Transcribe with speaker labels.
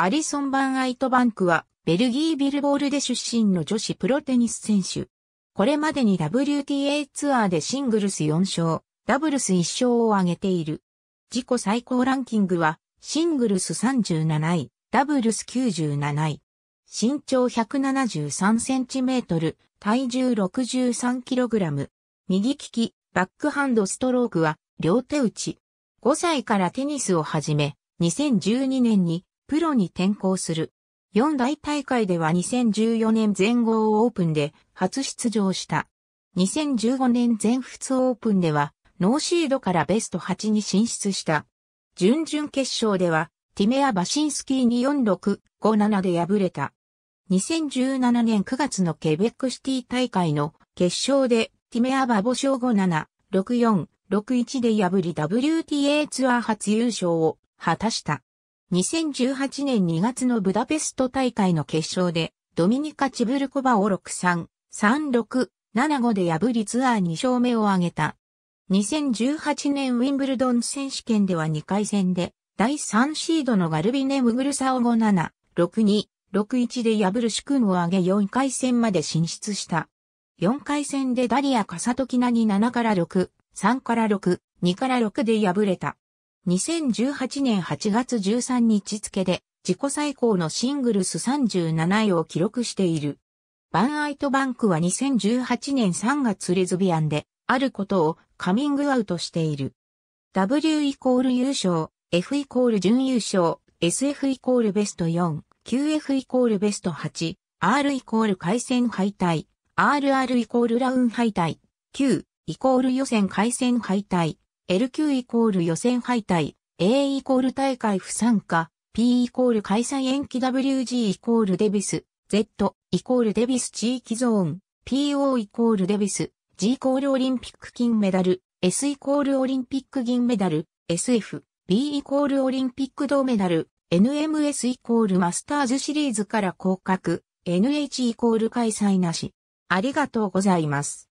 Speaker 1: アリソン・バン・アイトバンクは、ベルギービルボールで出身の女子プロテニス選手。これまでに WTA ツアーでシングルス4勝、ダブルス1勝を挙げている。自己最高ランキングは、シングルス37位、ダブルス97位。身長173センチメートル、体重63キログラム。右利き、バックハンドストロークは両手打ち。5歳からテニスを始め、2012年にプロに転向する。四大大会では2014年全豪オープンで初出場した。2015年全仏オープンではノーシードからベスト8に進出した。準々決勝ではティメア・バシンスキーに46-57で敗れた。2017年9月のケベックシティ大会の決勝でティメアバボシュ5-7、6-4、6-1で破り WTA ツアー初優勝を果たした。2018年2月のブダペスト大会の決勝でドミニカ・チブルコバを6-3、3-6、7-5で破りツアー2勝目を挙げた。2018年ウィンブルドン選手権では2回戦で第3シードのガルビネ・ムグルサオ5-7、6-2、6-1で破る主君を挙げ4回戦まで進出した。4回戦でダリア・カサトキナに7から6、3から6、2から6で敗れた。2018年8月13日付で自己最高のシングルス37位を記録している。バンアイトバンクは2018年3月レズビアンであることをカミングアウトしている。W イコール優勝、F イコール準優勝、SF イコールベスト4、QF イコールベスト8、R イコール回戦敗退、RR イコールラウン敗退、Q イコール予選回戦敗退、LQ イコール予選敗退、A イコール大会不参加、P イコール開催延期 WG イコールデビス、Z イコールデビス地域ゾーン、PO イコールデビス、G イコールオリンピック金メダル、S イコールオリンピック銀メダル、SF、B イコールオリンピック銅メダル、NMS イコールマスターズシリーズから降格、NH イコール開催なし。ありがとうございます。